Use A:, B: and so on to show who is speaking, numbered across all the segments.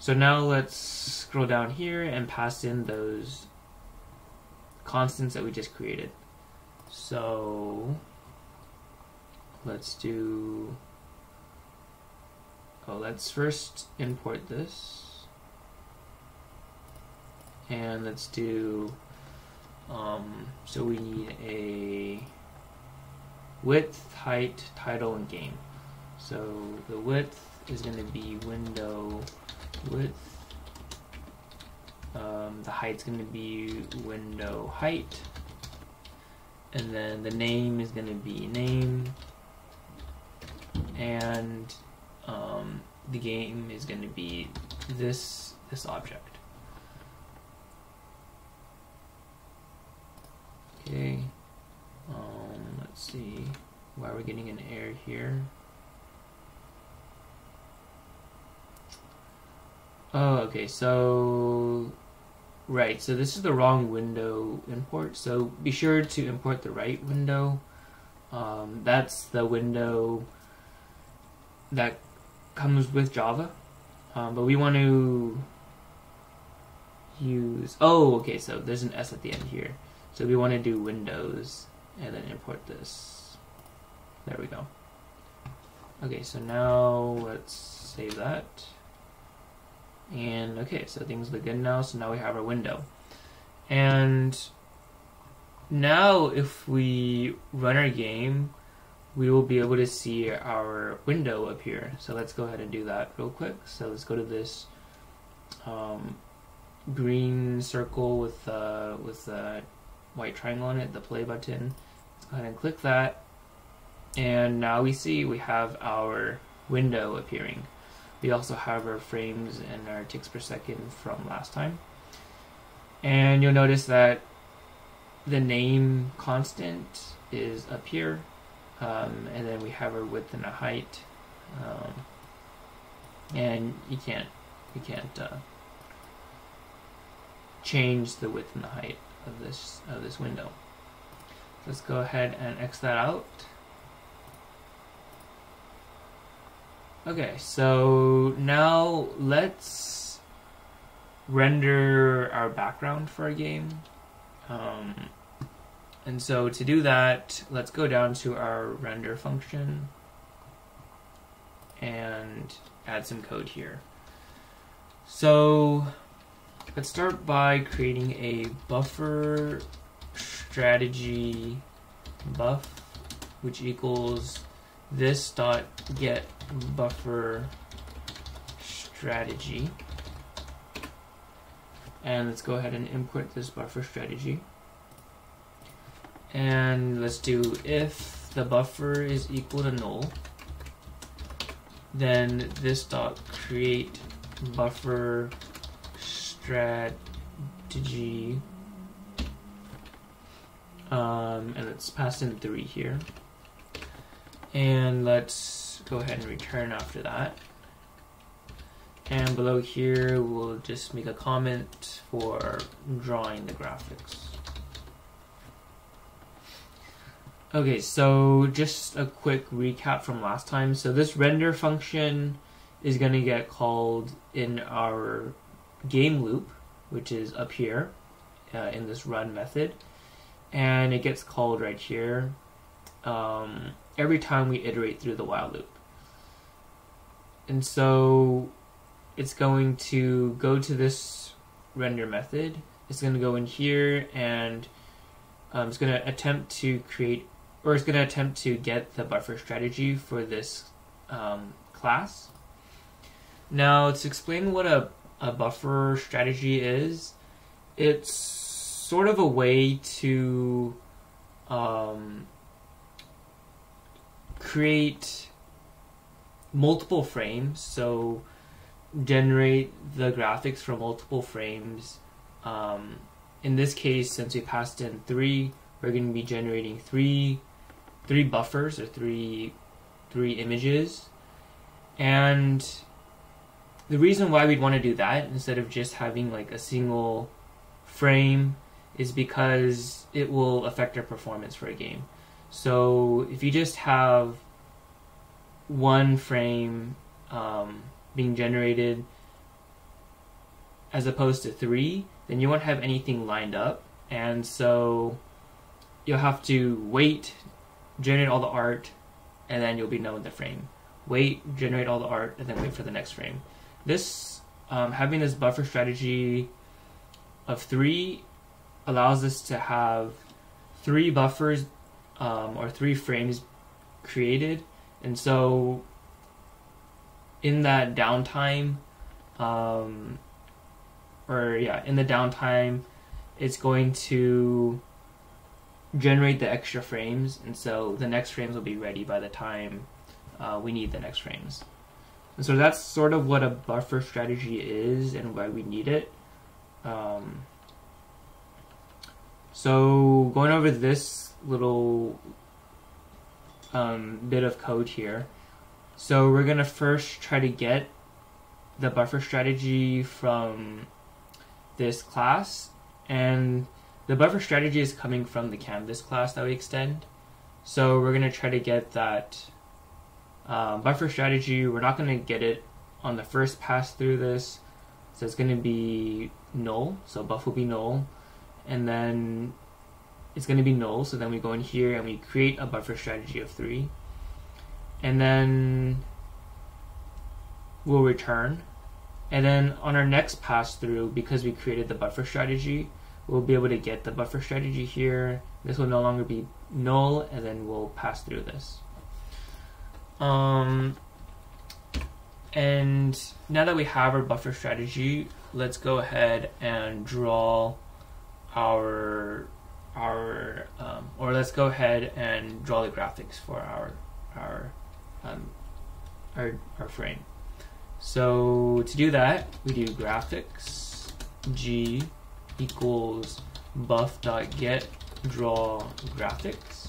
A: So now let's scroll down here and pass in those constants that we just created. So let's do, oh, let's first import this. And let's do, um, so we need a width, height, title, and game. So the width is going to be window width. Um, the height's going to be window height. And then the name is going to be name. And um, the game is going to be this this object. Okay. Um, let's see why are we're getting an error here. Oh, okay, so right, so this is the wrong window import. So be sure to import the right window. Um, that's the window that comes with Java, um, but we want to use. Oh, okay, so there's an S at the end here. So we want to do Windows and then import this. There we go. Okay, so now let's save that. And okay, so things look good now. So now we have our window. And now if we run our game, we will be able to see our window appear. So let's go ahead and do that real quick. So let's go to this um, green circle with uh, with a white triangle on it, the play button. Let's go ahead and click that. And now we see we have our window appearing. We also have our frames and our ticks per second from last time. And you'll notice that the name constant is up here. Um, and then we have our width and a height. Um, and you can't, you can't uh, change the width and the height of this of this window. Let's go ahead and X that out. Okay, so now let's render our background for a game. Um, and so to do that, let's go down to our render function and add some code here. So let's start by creating a buffer strategy buff, which equals this dot get buffer strategy. And let's go ahead and import this buffer strategy. And let's do if the buffer is equal to null, then this dot create buffer strategy um, and let's pass in three here and let's go ahead and return after that. And below here we'll just make a comment for drawing the graphics. Okay so just a quick recap from last time. So this render function is going to get called in our game loop which is up here uh, in this run method. And it gets called right here. Um, every time we iterate through the while loop. And so it's going to go to this render method. It's going to go in here and um, it's going to attempt to create, or it's going to attempt to get the buffer strategy for this um, class. Now, to explain what a, a buffer strategy is, it's sort of a way to um, create multiple frames. So generate the graphics from multiple frames. Um, in this case, since we passed in three, we're going to be generating three three buffers or three three images. And the reason why we'd want to do that instead of just having like a single frame is because it will affect our performance for a game. So if you just have one frame um, being generated, as opposed to three, then you won't have anything lined up. And so you'll have to wait, generate all the art, and then you'll be with the frame. Wait, generate all the art, and then wait for the next frame. This, um, having this buffer strategy of three allows us to have three buffers um, or three frames created. And so in that downtime, um, or yeah, in the downtime, it's going to generate the extra frames, and so the next frames will be ready by the time uh, we need the next frames. And so that's sort of what a buffer strategy is and why we need it. Um, so going over this little um, bit of code here. So we're gonna first try to get the buffer strategy from this class and the buffer strategy is coming from the canvas class that we extend. So we're gonna try to get that um, buffer strategy. We're not gonna get it on the first pass through this. So it's gonna be null. So buff will be null and then it's going to be null. So then we go in here and we create a buffer strategy of 3. And then we'll return. And then on our next pass through, because we created the buffer strategy, we'll be able to get the buffer strategy here. This will no longer be null, and then we'll pass through this. Um, and now that we have our buffer strategy, let's go ahead and draw our our um, or let's go ahead and draw the graphics for our our um, our, our frame. So to do that, we do graphics g equals buff dot get draw graphics.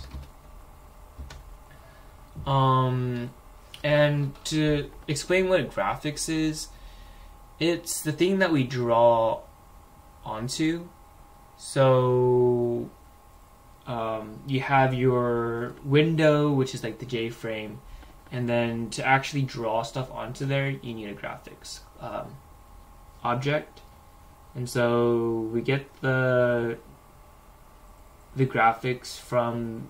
A: Um, and to explain what graphics is, it's the thing that we draw onto so um, you have your window, which is like the J-frame, and then to actually draw stuff onto there, you need a graphics um, object. And so we get the the graphics from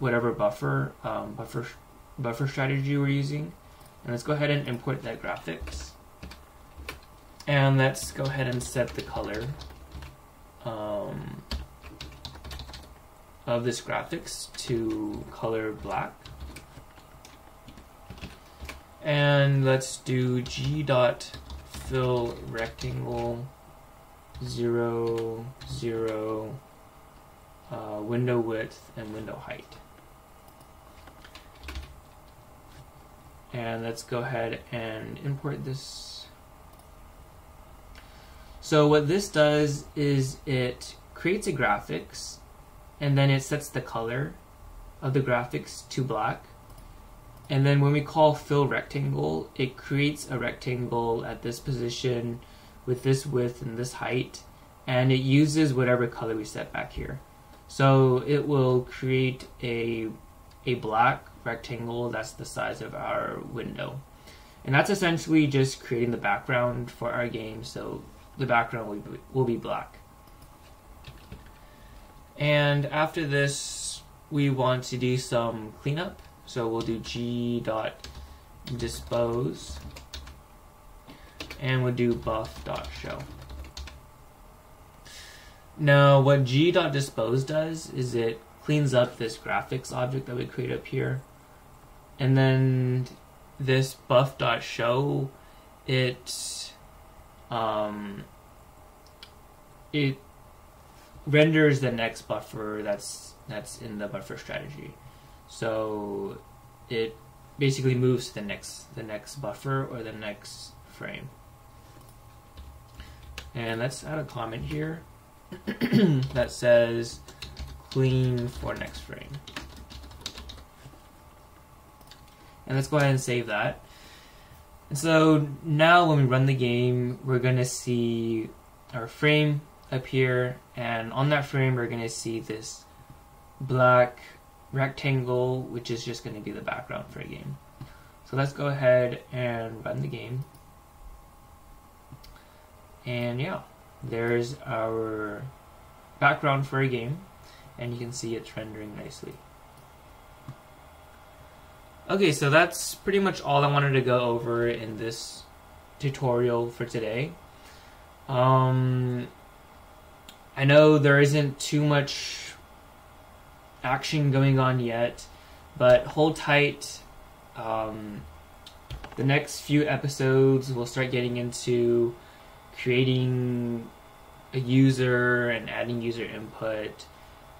A: whatever buffer um, buffer buffer strategy we're using. And let's go ahead and import that graphics. And let's go ahead and set the color um, of this graphics to color black. And let's do g dot fill rectangle zero zero uh, window width and window height. And let's go ahead and import this so what this does is it creates a graphics and then it sets the color of the graphics to black. And then when we call fill rectangle, it creates a rectangle at this position with this width and this height, and it uses whatever color we set back here. So it will create a, a black rectangle that's the size of our window. And that's essentially just creating the background for our game. So the background will be, will be black. And after this, we want to do some cleanup. So we'll do g dot dispose, and we'll do buff dot show. Now, what g dot dispose does is it cleans up this graphics object that we create up here, and then this buff dot show it um, it renders the next buffer that's that's in the buffer strategy. So it basically moves to the next the next buffer or the next frame. And let's add a comment here that says clean for next frame. And let's go ahead and save that. So now when we run the game, we're going to see our frame appear, and on that frame we're going to see this black rectangle, which is just going to be the background for a game. So let's go ahead and run the game. And yeah, there's our background for a game, and you can see it's rendering nicely. Okay, so that's pretty much all I wanted to go over in this tutorial for today. Um, I know there isn't too much action going on yet, but hold tight. Um, the next few episodes, we'll start getting into creating a user and adding user input.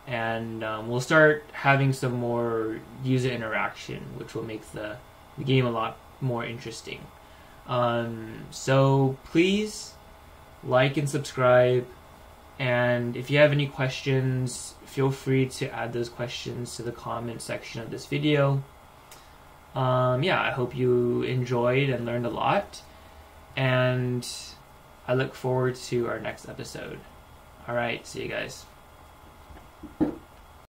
A: And um, we'll start having some more user interaction, which will make the, the game a lot more interesting. Um, so please like and subscribe. And if you have any questions, feel free to add those questions to the comment section of this video. Um, yeah, I hope you enjoyed and learned a lot. And I look forward to our next episode. Alright, see you guys. Thank you.